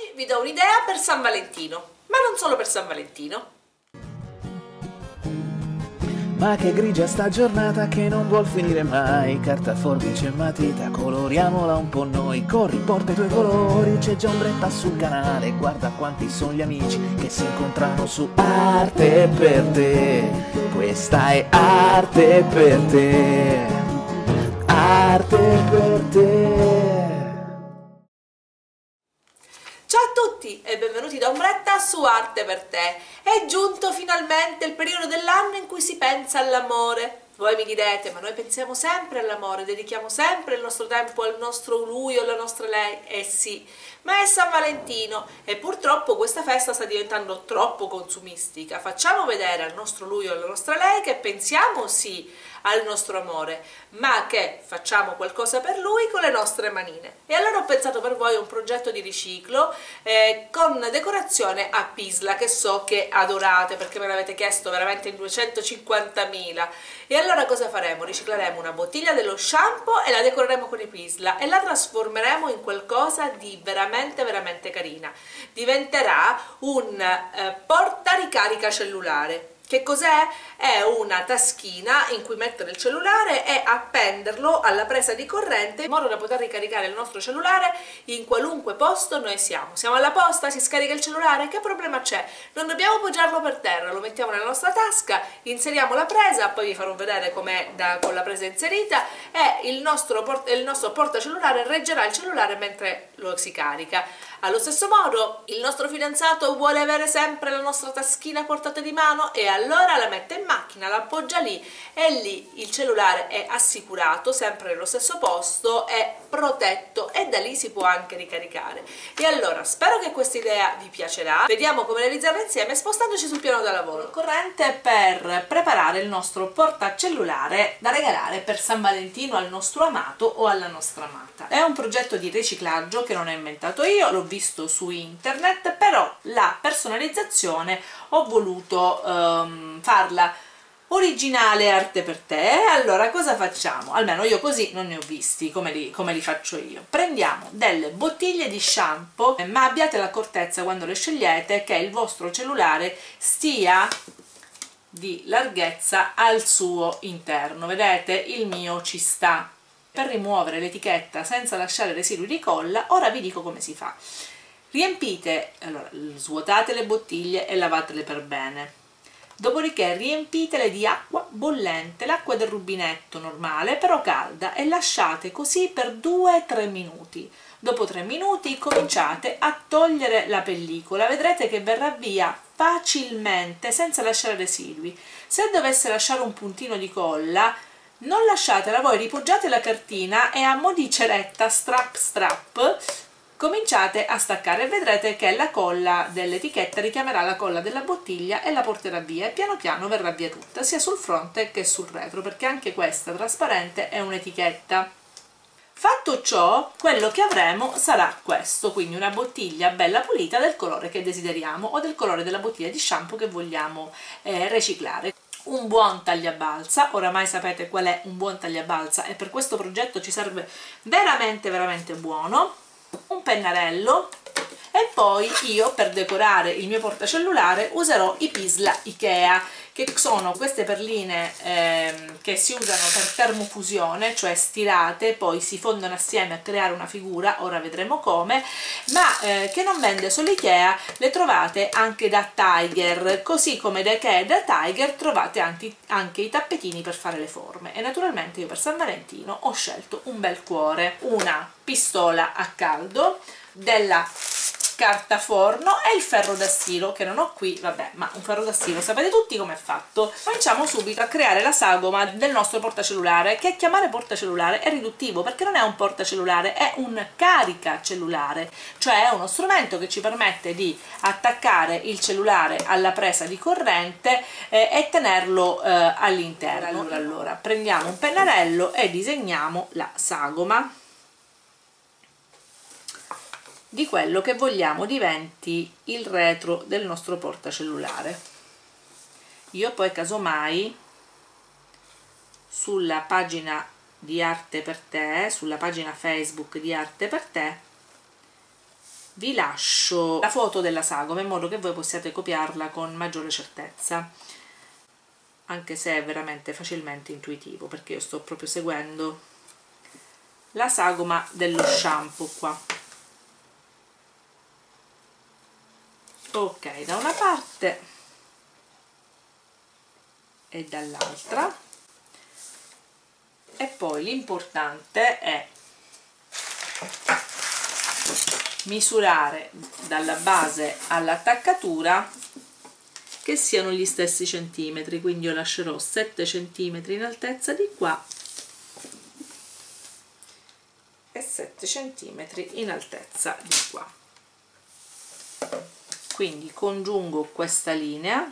Oggi vi do un'idea per San Valentino, ma non solo per San Valentino. Ma che grigia sta giornata che non vuol finire mai. Carta, forbice e matita, coloriamola un po' noi. Corri, porta i tuoi colori, c'è già ombretta sul canale. Guarda quanti sono gli amici che si incontrano su Arte per te. Questa è arte per te. Arte per te su Arte per te. È giunto finalmente il periodo dell'anno in cui si pensa all'amore. Voi mi direte, ma noi pensiamo sempre all'amore, dedichiamo sempre il nostro tempo al nostro lui o alla nostra lei. Eh sì, ma è San Valentino e purtroppo questa festa sta diventando troppo consumistica. Facciamo vedere al nostro lui o alla nostra lei che pensiamo sì al nostro amore, ma che facciamo qualcosa per lui con le nostre manine. E allora ho pensato per voi un progetto di riciclo eh, con decorazione a pisla che so che adorate perché me l'avete chiesto veramente in 250.000 e allora cosa faremo? Ricicleremo una bottiglia dello shampoo e la decoreremo con i pisla e la trasformeremo in qualcosa di veramente veramente carina diventerà un eh, porta ricarica cellulare che cos'è? È una taschina in cui mettere il cellulare e appenderlo alla presa di corrente in modo da poter ricaricare il nostro cellulare in qualunque posto noi siamo. Siamo alla posta, si scarica il cellulare, che problema c'è? Non dobbiamo appoggiarlo per terra, lo mettiamo nella nostra tasca, inseriamo la presa, poi vi farò vedere com'è con la presa inserita e il nostro, il nostro portacellulare reggerà il cellulare mentre lo si carica. Allo stesso modo il nostro fidanzato vuole avere sempre la nostra taschina portata di mano e allora la mette in macchina, la appoggia lì e lì il cellulare è assicurato sempre nello stesso posto, è protetto e da lì si può anche ricaricare. E allora spero che questa idea vi piacerà, vediamo come realizzarla insieme spostandoci sul piano da lavoro. Corrente per preparare il nostro portacellulare da regalare per San Valentino al nostro amato o alla nostra amata. È un progetto di riciclaggio che non ho inventato io, l'ho visto su internet, però la personalizzazione ho voluto um, farla originale arte per te. Allora cosa facciamo? almeno io così non ne ho visti come li, come li faccio io. Prendiamo delle bottiglie di shampoo ma abbiate l'accortezza quando le scegliete che il vostro cellulare stia di larghezza al suo interno. Vedete il mio ci sta per rimuovere l'etichetta senza lasciare residui di colla ora vi dico come si fa riempite allora svuotate le bottiglie e lavatele per bene dopodiché riempitele di acqua bollente, l'acqua del rubinetto normale però calda e lasciate così per 2-3 minuti. Dopo 3 minuti cominciate a togliere la pellicola, vedrete che verrà via facilmente senza lasciare residui. Se dovesse lasciare un puntino di colla, non lasciatela voi, ripoggiate la cartina e a mo' di ceretta strap strap cominciate a staccare e vedrete che la colla dell'etichetta richiamerà la colla della bottiglia e la porterà via e piano piano verrà via tutta sia sul fronte che sul retro perché anche questa trasparente è un'etichetta. Fatto ciò, quello che avremo sarà questo, quindi una bottiglia bella pulita del colore che desideriamo o del colore della bottiglia di shampoo che vogliamo eh, riciclare un buon tagliabalza, oramai sapete qual è un buon tagliabalza e per questo progetto ci serve veramente veramente buono. Un pennarello. E poi io per decorare il mio portacellulare userò i Pisla Ikea che sono queste perline ehm, che si usano per termofusione cioè stirate poi si fondono assieme a creare una figura ora vedremo come ma eh, che non vende solo Ikea le trovate anche da Tiger così come da Ikea e da Tiger trovate anche, anche i tappetini per fare le forme. E naturalmente io per San Valentino ho scelto un bel cuore una pistola a caldo della carta forno e il ferro da stilo che non ho qui, vabbè, ma un ferro da stilo sapete tutti com'è fatto. Cominciamo subito a creare la sagoma del nostro portacellulare che chiamare portacellulare è riduttivo perché non è un portacellulare, è un caricacellulare, cioè è uno strumento che ci permette di attaccare il cellulare alla presa di corrente eh, e tenerlo eh, all'interno. Allora, allora, prendiamo un pennarello e disegniamo la sagoma di quello che vogliamo diventi il retro del nostro portacellulare. Io poi casomai sulla pagina di arte per te sulla pagina facebook di arte per te vi lascio la foto della sagoma in modo che voi possiate copiarla con maggiore certezza anche se è veramente facilmente intuitivo perché io sto proprio seguendo la sagoma dello shampoo qua ok da una parte e dall'altra. E poi l'importante è misurare dalla base all'attaccatura che siano gli stessi centimetri. Quindi io lascerò 7 centimetri in altezza di qua e 7 centimetri in altezza di qua quindi congiungo questa linea.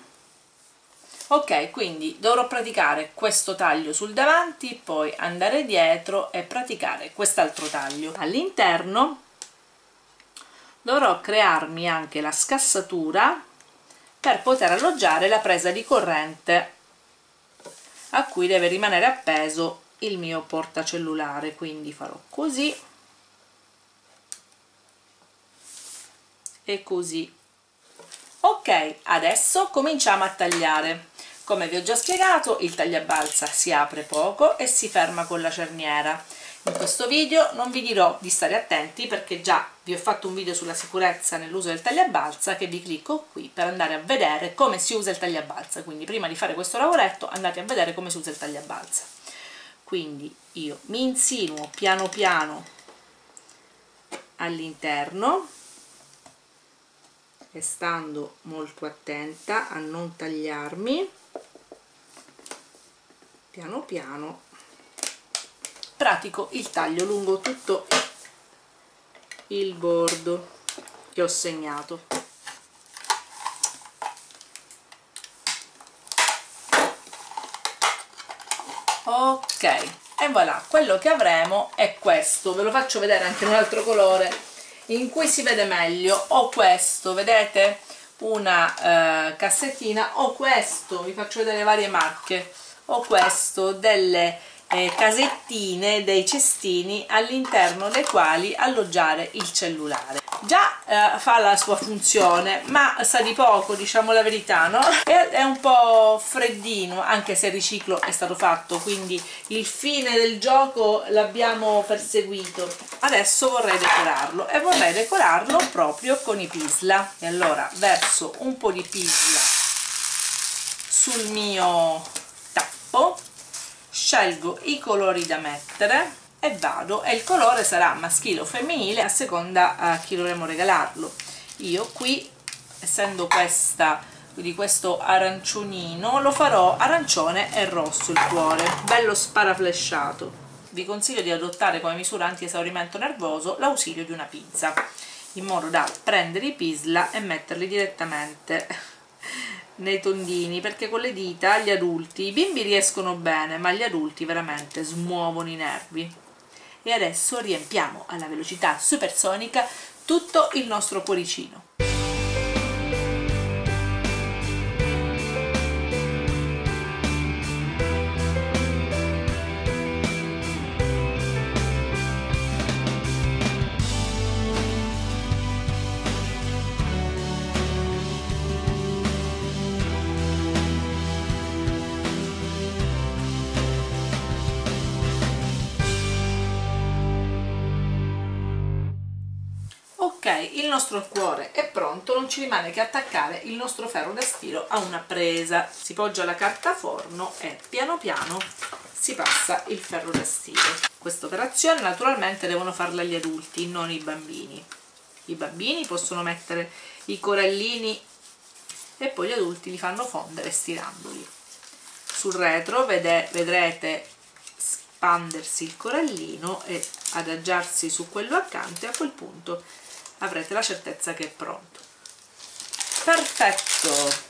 Ok quindi dovrò praticare questo taglio sul davanti poi andare dietro e praticare quest'altro taglio. All'interno dovrò crearmi anche la scassatura per poter alloggiare la presa di corrente a cui deve rimanere appeso il mio portacellulare. Quindi farò così e così adesso cominciamo a tagliare come vi ho già spiegato il tagliabalza si apre poco e si ferma con la cerniera. In questo video non vi dirò di stare attenti perché già vi ho fatto un video sulla sicurezza nell'uso del tagliabalza che vi clicco qui per andare a vedere come si usa il tagliabalza. Quindi prima di fare questo lavoretto andate a vedere come si usa il tagliabalza. Quindi io mi insinuo piano piano all'interno e stando molto attenta a non tagliarmi piano piano pratico il taglio lungo tutto il bordo che ho segnato. Ok e voilà quello che avremo è questo ve lo faccio vedere anche in un altro colore in cui si vede meglio ho questo vedete? Una eh, cassettina ho questo vi faccio vedere varie marche ho questo delle eh, casettine, dei cestini all'interno dei quali alloggiare il cellulare. Già eh, fa la sua funzione ma sa di poco diciamo la verità no? è, è un po' freddino anche se il riciclo è stato fatto quindi il fine del gioco l'abbiamo perseguito. Adesso vorrei decorarlo e vorrei decorarlo proprio con i pisla. E allora verso un po' di pisla sul mio tappo scelgo i colori da mettere e vado e il colore sarà maschile o femminile a seconda a chi dovremo regalarlo. Io qui essendo questa di questo aranciolino lo farò arancione e rosso il cuore bello sparaflesciato. Vi consiglio di adottare come misura anti-esaurimento nervoso l'ausilio di una pinza in modo da prendere i pisla e metterli direttamente nei tondini perché con le dita gli adulti, i bimbi riescono bene ma gli adulti veramente smuovono i nervi. E adesso riempiamo alla velocità supersonica tutto il nostro cuoricino il nostro cuore è pronto non ci rimane che attaccare il nostro ferro da stiro a una presa. Si poggia la carta forno e piano piano si passa il ferro da stiro. Questa operazione naturalmente devono farla gli adulti non i bambini. I bambini possono mettere i corallini e poi gli adulti li fanno fondere stirandoli. Sul retro vede, vedrete spandersi il corallino e adagiarsi su quello accanto e a quel punto avrete la certezza che è pronto. Perfetto.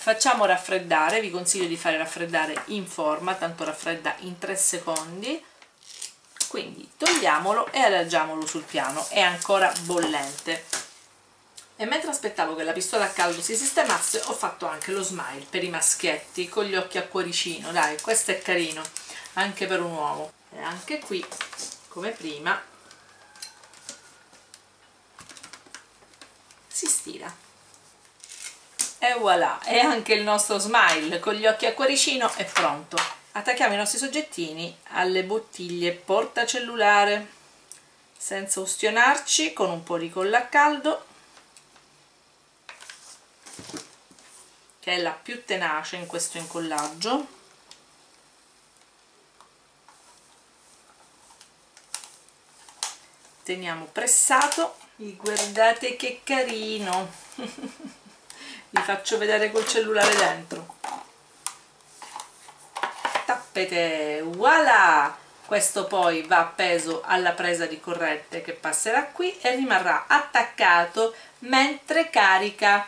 Facciamo raffreddare vi consiglio di fare raffreddare in forma tanto raffredda in 3 secondi. Quindi togliamolo e adagiamolo sul piano. È ancora bollente. E mentre aspettavo che la pistola a caldo si sistemasse ho fatto anche lo smile per i maschietti con gli occhi a cuoricino. Dai questo è carino anche per un uomo. E anche qui come prima si stira. E voilà e anche il nostro smile con gli occhi a cuoricino è pronto. Attacchiamo i nostri soggettini alle bottiglie portacellulare. Senza ustionarci con un po' di colla a caldo che è la più tenace in questo incollaggio. Teniamo pressato e guardate che carino. Vi faccio vedere col cellulare dentro. Tappete voilà! Questo poi va appeso alla presa di corrente che passerà qui e rimarrà attaccato mentre carica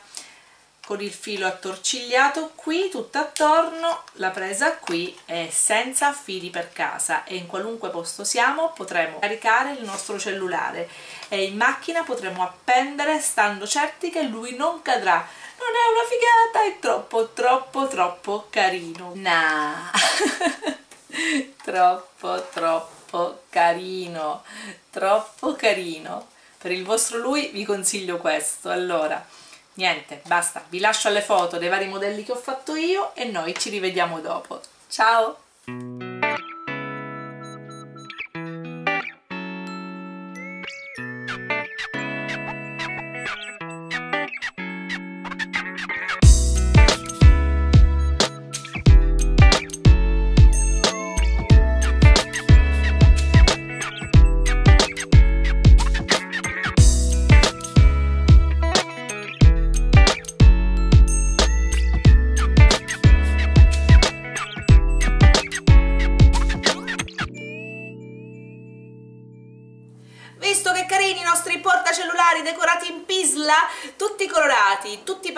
con il filo attorcigliato qui tutto attorno la presa qui è senza fili per casa e in qualunque posto siamo potremo caricare il nostro cellulare e in macchina potremo appendere stando certi che lui non cadrà. Non è una figata è troppo troppo troppo carino. Nah troppo troppo carino. Troppo carino. Per il vostro lui vi consiglio questo. Allora niente basta. Vi lascio alle foto dei vari modelli che ho fatto io e noi ci rivediamo dopo. Ciao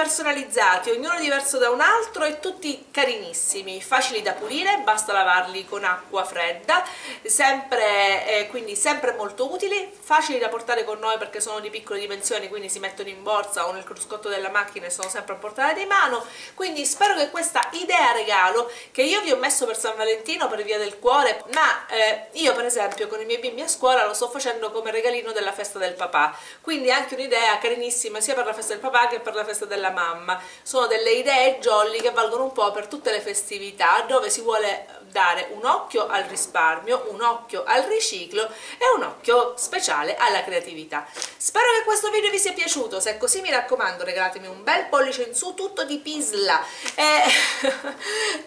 personalizzati, ognuno diverso da un altro e tutti carinissimi, facili da pulire, basta lavarli con acqua fredda, sempre, eh, quindi sempre molto utili, facili da portare con noi perché sono di piccole dimensioni, quindi si mettono in borsa o nel cruscotto della macchina e sono sempre a portata di mano, quindi spero che questa idea regalo, che io vi ho messo per San Valentino per via del cuore, ma eh, io per esempio con i miei bimbi a scuola lo sto facendo come regalino della festa del papà. Quindi anche un'idea carinissima sia per la festa del papà che per la festa della mamma sono delle idee jolly che valgono un po' per tutte le festività dove si vuole dare un occhio al risparmio, un occhio al riciclo e un occhio speciale alla creatività. Spero che questo video vi sia piaciuto, se è così mi raccomando regalatemi un bel pollice in su, tutto di Pisla e,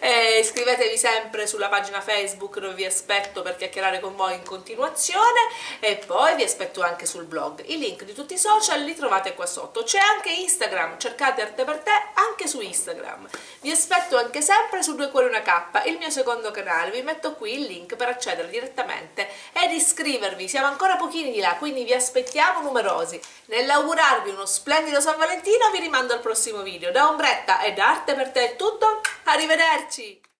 e iscrivetevi sempre sulla pagina Facebook dove vi aspetto per chiacchierare con voi in continuazione e poi vi aspetto anche sul blog. I link di tutti i social li trovate qua sotto. C'è anche Instagram, cercate Arte per te anche su Instagram. Vi aspetto anche sempre su Due Cuori Una K, il mio secondo canale. Vi metto qui il link per accedere direttamente ed iscrivervi. Siamo ancora pochini di là, quindi vi aspettiamo numerosi. Nell'augurarvi uno splendido San Valentino vi rimando al prossimo video. Da Ombretta e da Arte per te è tutto. Arrivederci!